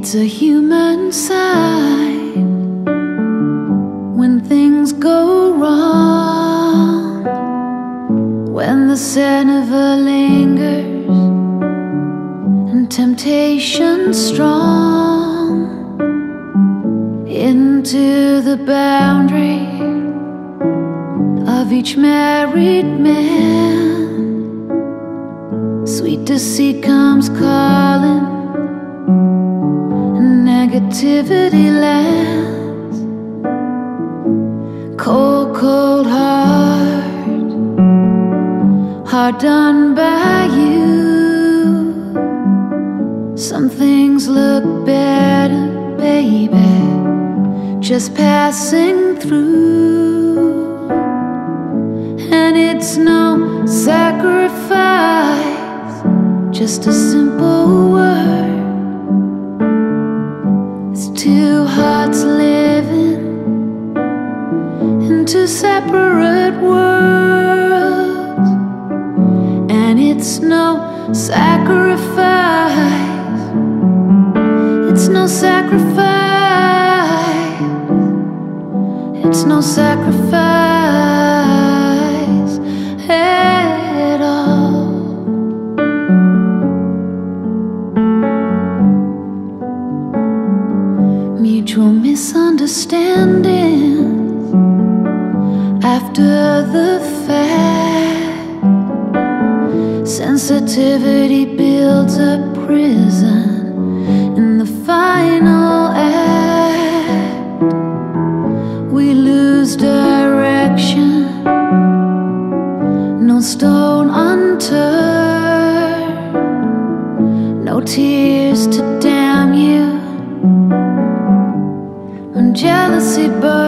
It's a human sign when things go wrong, when the never lingers and temptation strong. Into the boundary of each married man. Sweet deceit comes calling, negativity lands. Cold, cold heart, heart done by you. Some things look better, baby, just passing through. And it's no sacrifice just a simple word. In two separate worlds, and it's no sacrifice. It's no sacrifice. It's no sacrifice. at all. mutual misunderstandings after the fact. Sensitivity builds a prison in the final act. We lose direction, no stone unturned, no tears to damn you jealousy burns.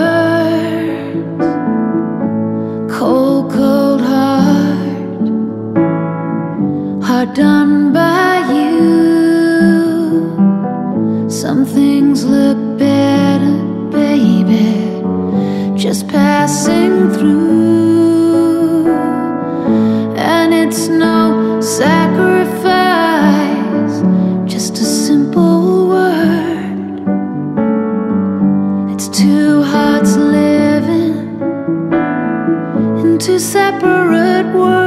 Two separate worlds,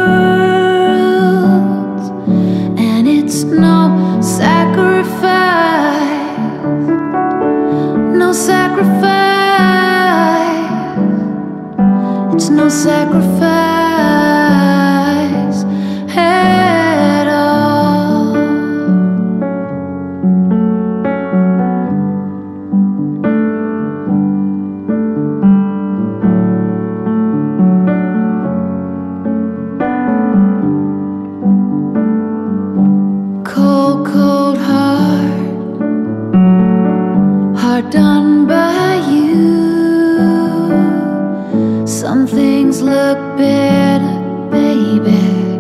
Some things look better, baby,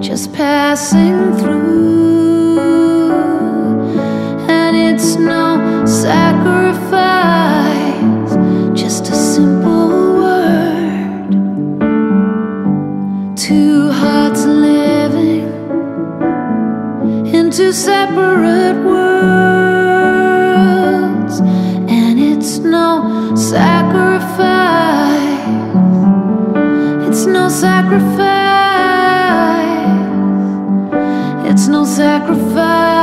just passing through. And it's no sacrifice, just a simple word. Two hearts living in two separate worlds. sacrifice. It's no sacrifice.